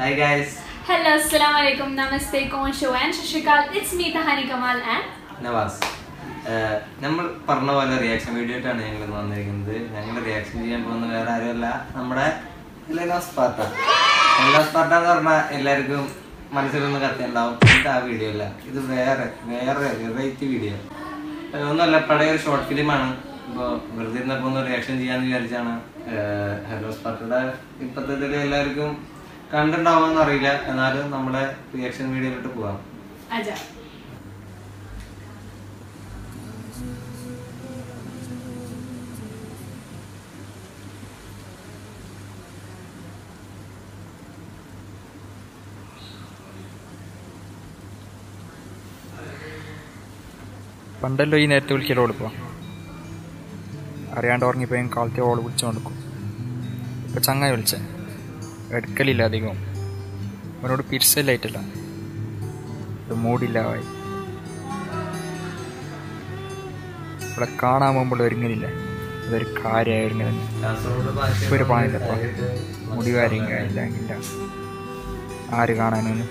Hi guys. Hello, Assalamu alaikum, Namaste, Konsho and Shashikal. It's me, Tahani Kamal and Navas ഏഹ് നമ്മൾ പറഞ്ഞ പോലെ reaction video ആയിട്ടാണ് ഞങ്ങൾ ഇന്ന് വന്നിരിക്കുന്നത്. ഞങ്ങൾ റിയാക്ഷൻ ചെയ്യാൻ പോകുന്ന വേറെ ആരുമല്ല. നമ്മുടെ എല്ലാ സ്പാർട്ട എന്ന് പറഞ്ഞാൽ എല്ലാവർക്കും മനസ്സിലൊന്നും കത്തിയുണ്ടാവും ഇത് ആ വീഡിയോ അല്ല. ഇത് വേറെ വേറെ വെറൈറ്റി വീഡിയോ ഒന്നുമല്ല പഴയ ഒരു ഷോർട്ട് ഫിലിമാണ് ഇപ്പോൾ വെറുതെ ഇരുന്നപ്പോൾ ഒന്ന് റിയാക്ഷൻ ചെയ്യാമെന്ന് വിചാരിച്ചാണ്. ഹലോ സ്പാർട്ടയുടെ ഇപ്പോഴത്തെ ഇതിൽ എല്ലാവർക്കും കണ്ടിട്ടുണ്ടാവുമെന്ന് അറിയില്ല. എന്നാലും നമ്മുടെ റിയാക്ഷൻ വീഡിയോയിലോട്ട് പോവാം. Aja. പണ്ടല്ലോ ഈ നേരത്തെ വിളിക്കലോ ഓളിപ്പോ അറിയാണ്ട് ഉറങ്ങിപ്പോയി കാലത്തെ ഓൾ കൊടുക്കും ഇപ്പൊ ചങ്ങായി വിളിച്ചേ. എടുക്കലില്ല അധികം അവനോട് പിരിച്ചല്ലായിട്ടില്ല മൂടില്ല മൂടില്ലാവായി ഇവിടെ കാണാൻ പോകുമ്പോൾ ഒരുങ്ങലില്ല. അതൊരു കാര്യമായി ഒരുങ്ങലില്ല ഒരു പാണില്ല മുടി കാര്യം ഇല്ല. ആര് കാണാനൊന്ന്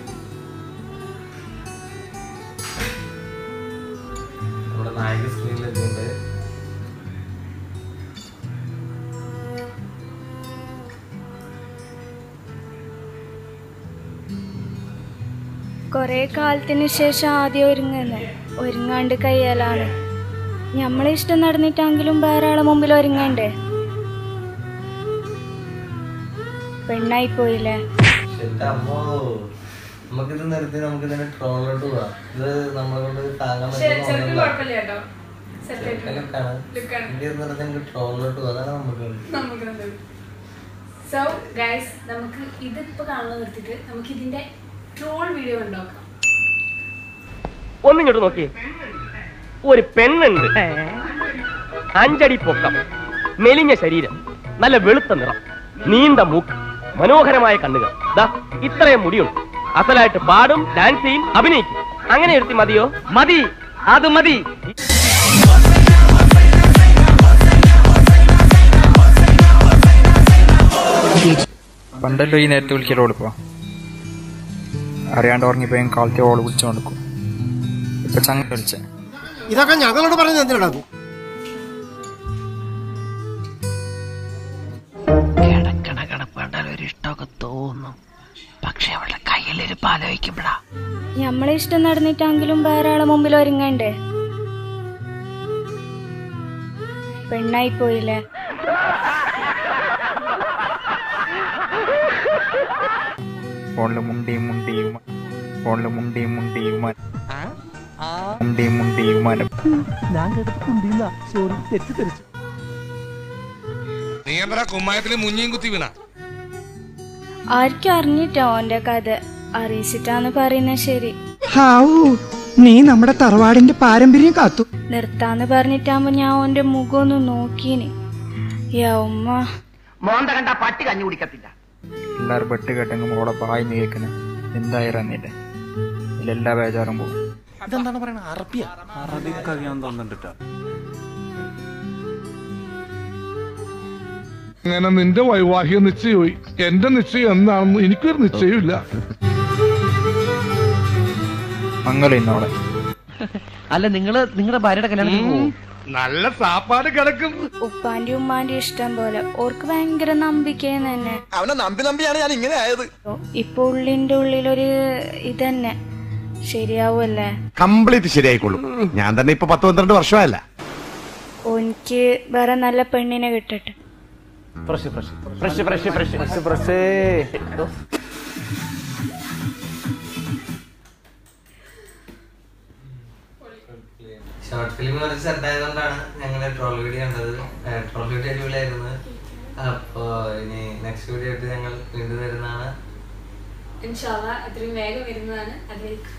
നായക സ്ക്രീനിലെത്തിണ്ട് കുറേ കാലത്തിന് ശേഷം ആദ്യം ഒരുങ്ങുന്നത് ഒരുങ്ങാണ്ട് കയ്യാലാണ്. നമ്മളെ ഇഷ്ടം നടന്നിട്ടെങ്കിലും വേറെ ആളെ മുമ്പിൽ ഒരുങ്ങണ്ടേ? പെണ്ണായി പോയില്ലേ? നമുക്കിത് നിർത്തി നമുക്ക് ഇതിനെ ട്രോളിലോട്ട് പോവാം. ഇത് നമ്മളെ കൊണ്ട് താങ്ങാൻ. പറ്റുന്ന ട്രോളിലോട്ട് പോവാം. അതാണ് നമുക്ക് സോ ഗൈസ് നമുക്ക് ഇതിപ്പോ കാണുന്നത് നിർത്തിയിട്ട് നമുക്ക് ഇതിന്റെ ട്രോൾ വീഡിയോ ഉണ്ടാക്കാം ഒന്നിങ്ങോട്ട് നോക്കിയേ ഒരു പെണ്ണുണ്ട്. അഞ്ചടി പൊക്കം മെലിഞ്ഞ ശരീരം നല്ല വെളുത്ത നിറം നീണ്ട മൂക്ക് മനോഹരമായ കണ്ണുകൾ. ദാ ഇത്രയും മുടിയുണ്ട് അസലായിട്ട് പാടും ഡാൻസ് ചെയ്യും അഭിനയിക്കും. അങ്ങനെ എടുത്തി മതിയോ? മതി. അത് മതി. പണ്ടല്ലോ ഈ നേരത്തെ വിളിക്കലോ ഓളിപ്പോ അറിയാണ്ട് ഉറങ്ങിപ്പോയി കാലത്തെ ഓൾ വിളിച്ചോണ്ടിരിക്കും ഇപ്പൊ ചങ്ങ വിളിച്ചേ. ഇതൊക്കെ ഞങ്ങളോട് പറഞ്ഞത് എന്തിനാ കിടക്കണ കിടപ്പേണ്ട ഒരു ഇഷ്ടമൊക്കെ തോന്നും. പക്ഷെ അവളുടെ കയ്യിലിരിപ്പ് ആലോചിക്കുമ്പോഴാ നമ്മളെ ഇഷ്ടം നടന്നിട്ടെങ്കിലും വേറെ ആളെ മുമ്പിൽ ഒരുങ്ങണ്ടേ? പെണ്ണായി പോയില്ലേ? ഫോണിൽ മുണ്ടിയും മുണ്ടിയും ഫോണിൽ മുണ്ടിയും മുണ്ടിയും മുണ്ടിയും മുണ്ടിയും നീ എന്താ കുമ്മായത്തിൽ മുഞ്ഞിയും കുത്തി വീണ? ആർക്കും അറിഞ്ഞിട്ടോ ഓന്റെ കഥ? അറിയിച്ചിട്ടാന്ന് പറയുന്നത് ശരി. ഹാവൂ നീ നമ്മുടെ തറവാടിന്റെ പാരമ്പര്യം കാത്തു. നിർത്താന്ന് പറഞ്ഞിട്ടാകുമ്പോ ഞാൻ ഓന്റെ മുഖം ഒന്ന് നോക്കീന്. യാ ഉമ്മ. മോന്ത കണ്ട പട്ടി കഞ്ഞു കുടിക്കത്തില്ല. എല്ലാരും വെട്ട് കേട്ടെങ്കിൽ മോളെ പായിന്ന് കേൾക്കണേ എന്തായാലും എന്നിട്ട് ഇതിലെല്ലാ ബേജാറും പോകും ഇതെന്താണ് പറയുന്നത് അറബിയാ? അങ്ങനെ നിന്റെ വൈവാഹിക നിശ്ചയമായി എന്റെ നിശ്ചയം എന്താണെന്ന് എനിക്കൊരു നിശ്ചയമില്ല അങ്ങനെ അല്ല നിങ്ങൾ നിങ്ങളുടെ ഭാര്യയുടെ കല്യാണത്തിന്? നല്ല സാപ്പാട് കിടക്കും. ഉപ്പാന്റെ ഉമ്മാന്റെ ഇഷ്ടം പോലെ ഓർക്ക് ഭയങ്കര നമ്പിക്കേന്ന് തന്നെ. അവനെ നമ്പി നമ്പിയാണ് ഞാൻ ഇങ്ങനെ ആയത്. ഇപ്പൊ ഉള്ളിന്റെ ഉള്ളിലൊരു ഇതന്നെ. ശരിയാവുമല്ലേ കംപ്ലീറ്റ് ശരിയായിക്കോളും. ഞാൻ തന്നെ ഇപ്പൊ പത്ത് പന്ത്രണ്ട് വർഷമായല്ല. എനിക്ക് വേറെ നല്ല പെണ്ണിനെ കിട്ടട്ടെ. Fresh fresh fresh fresh. Fresh fresh. Short film കുറച്ച് സെറ്റായതുകൊണ്ടാണ് ഞങ്ങൾ ട്രോൾ വീഡിയോ കണ്ടത്. ട്രോൾ വീഡിയോ അടിപൊളിയായിരുന്നു. അപ്പോ ഇനി നെക്സ്റ്റ് വീഡിയോ ആയിട്ട് ഞങ്ങൾ വീണ്ടും വരുന്നതാണ്. ഇൻഷാല്ല അത്രയും വേഗം വരുന്നതാണ്. അതിലേക്ക്